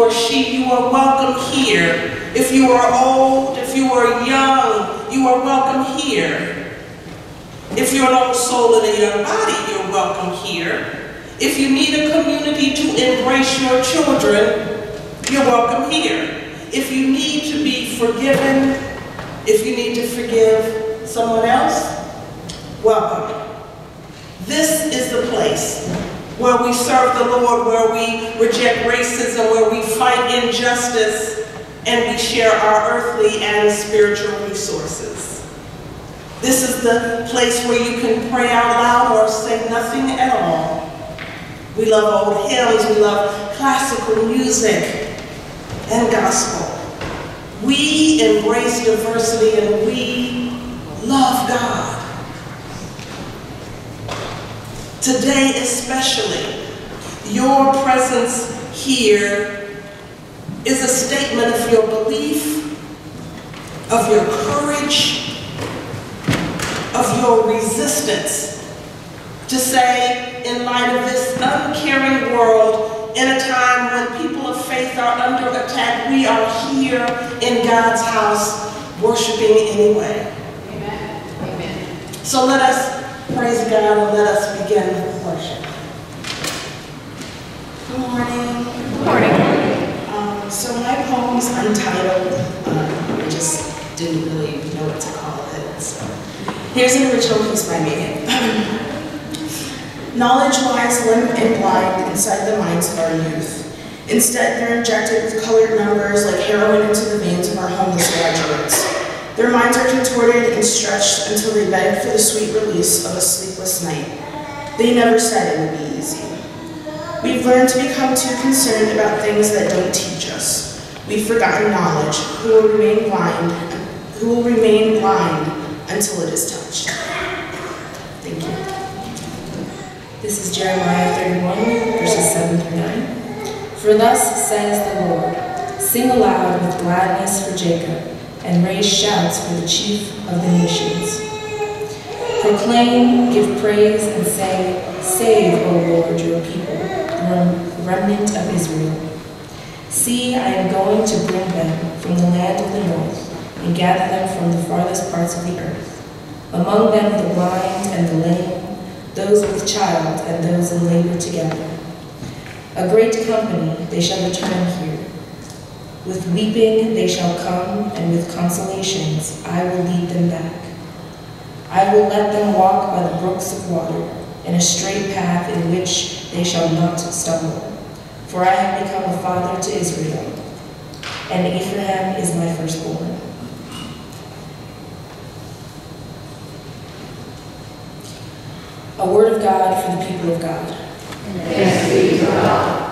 or she, you are welcome here. If you are old, if you are young, you are welcome here. If you're an old soul in a young body, you're welcome here. If you need a community to embrace your children, you're welcome here. If you need to be forgiven, if you need to forgive someone else, welcome. This is the place where we serve the Lord, where we reject racism, where we fight injustice, and we share our earthly and spiritual resources. This is the place where you can pray out loud or say nothing at all. We love old hymns, we love classical music and gospel. We embrace diversity and we love God. Today especially, your presence here is a statement of your belief, of your courage, of your resistance to say, in light of this uncaring world, in a time when people of faith are under attack, we are here in God's house worshiping anyway. Amen. Amen. So let us praise God and let us begin with worship. Good morning. Good morning. Um, so my poem's untitled. Um, I just didn't really know what to call it. So. Here's an original piece by Megan. Knowledge lies limp and blind inside the minds of our youth. Instead, they're injected with colored numbers like heroin into the veins of our homeless graduates. Their minds are contorted and stretched until they beg for the sweet release of a sleepless night. They never said it would be easy. We've learned to become too concerned about things that don't teach us. We've forgotten knowledge, who will remain blind, who will remain blind until it is touched. Thank you. This is Jeremiah 31, verses 7 through 9. For thus says the Lord, Sing aloud with gladness for Jacob, and raise shouts for the chief of the nations. Proclaim, give praise, and say, Save, O Lord, your people, the remnant of Israel. See, I am going to bring them from the land of the north, and gather them from the farthest parts of the earth. Among them the blind and the lame, those with child and those in labor together. A great company they shall return here. With weeping they shall come, and with consolations I will lead them back. I will let them walk by the brooks of water, in a straight path in which they shall not stumble. For I have become a father to Israel, and Ephraim is my firstborn. A word of God for the people of God. Thanks be to God.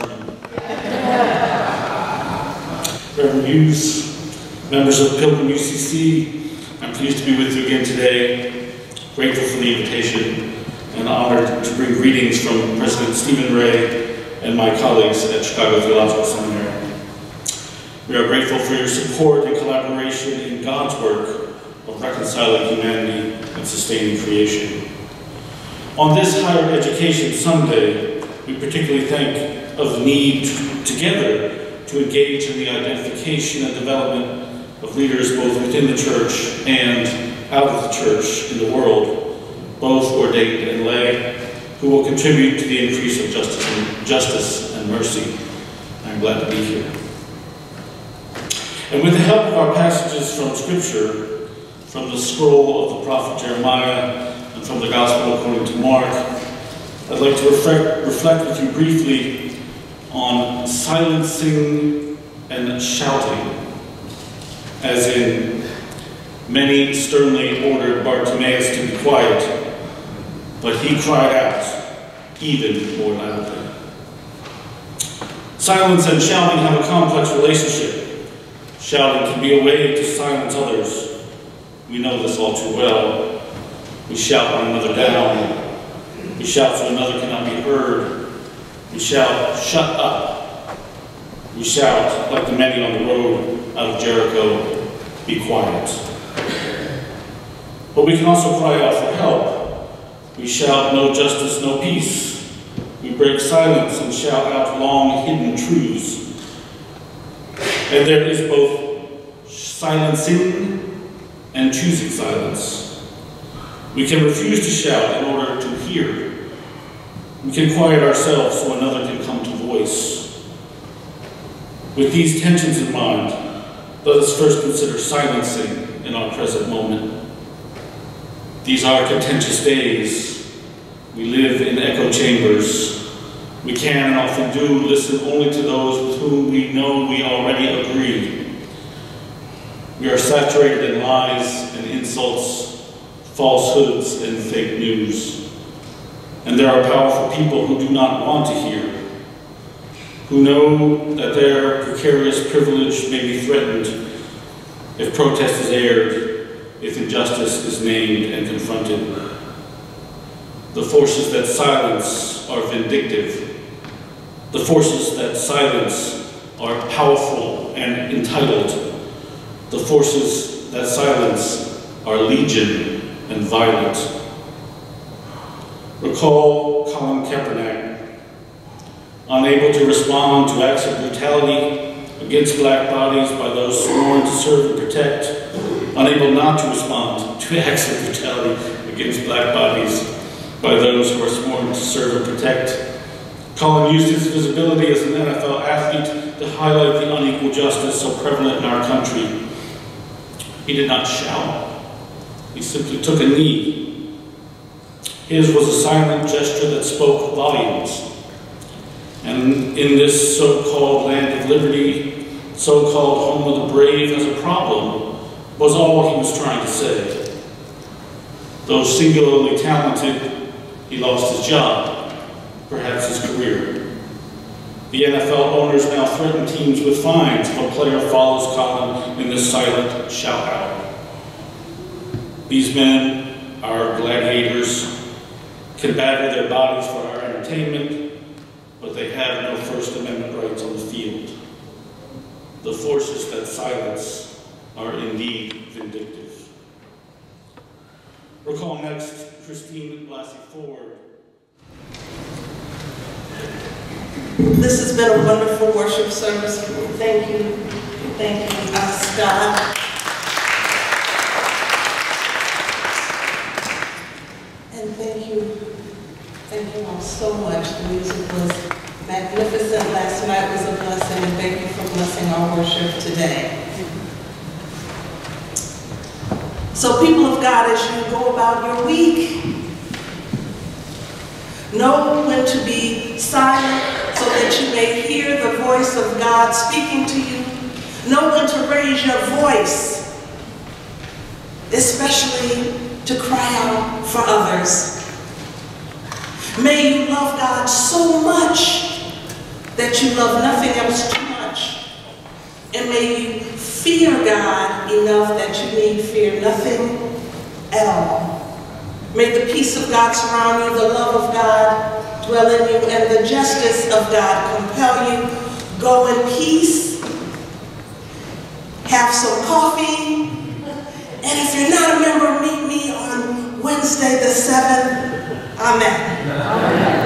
Reverend Hughes, members of Pilgrim UCC, I'm pleased to be with you again today. Grateful for the invitation and honored to bring greetings from President Stephen Ray and my colleagues at Chicago Theological Seminary. We are grateful for your support and collaboration in God's work of reconciling humanity and sustaining creation. On this Higher Education Sunday, we particularly think of need together to engage in the identification and development of leaders both within the church and out of the church in the world, both ordained and lay, who will contribute to the increase of justice and, justice and mercy. I'm glad to be here. And with the help of our passages from Scripture, from the scroll of the prophet Jeremiah and from the Gospel according to Mark, I'd like to reflect, reflect with you briefly on silencing and shouting, as in many sternly ordered Bartimaeus to be quiet, but he cried out even more loudly. Silence and shouting have a complex relationship. Shouting can be a way to silence others. We know this all too well. We shout one another down. We shout so another cannot be heard. We shall shut up. We shout, like the many on the road out of Jericho, be quiet. But we can also cry out for help. We shout, no justice, no peace. We break silence and shout out long hidden truths. And there is both silencing and choosing silence. We can refuse to shout in order to hear. We can quiet ourselves so another can come to voice. With these tensions in mind, let us first consider silencing in our present moment. These are contentious days. We live in echo chambers. We can and often do listen only to those with whom we know we already agree. We are saturated in lies and insults, falsehoods and fake news. And there are powerful people who do not want to hear, who know that their precarious privilege may be threatened if protest is aired, if injustice is named and confronted. The forces that silence are vindictive. The forces that silence are powerful and entitled. The forces that silence are legion and violent. Recall Colin Kaepernick unable to respond to acts of brutality against black bodies by those sworn to serve and protect, unable not to respond to acts of brutality against black bodies by those who are sworn to serve and protect. Colin used his visibility as an NFL athlete to highlight the unequal justice so prevalent in our country. He did not shout. He simply took a knee. His was a silent gesture that spoke volumes. And in this so-called land of liberty, so-called home of the brave as a problem, was all he was trying to say. Though singularly talented, he lost his job, perhaps his career. The NFL owners now threaten teams with fines if a player follows Colin in this silent shout-out. These men are gladiators, can batter their bodies for our entertainment, but they have no First Amendment rights on the field. The forces that silence are indeed vindictive. Recall next Christine Blasey Ford. This has been a wonderful worship service. Thank you. Thank you, uh, Scott. And thank you, thank you all so much. The music was magnificent. Last night was a blessing, and thank you for blessing our worship today. So people of God, as you go about your week, know when to be silent so that you may hear the voice of God speaking to you. Know when to raise your voice, especially to cry out for others. May you love God so much that you love nothing else too much. And may you fear God enough that you need fear nothing at all. May the peace of God surround you, the love of God dwell in you, and the justice of God compel you. Go in peace, have some coffee, and if you're not a member, meet me on Wednesday the 7th. Amen. Thank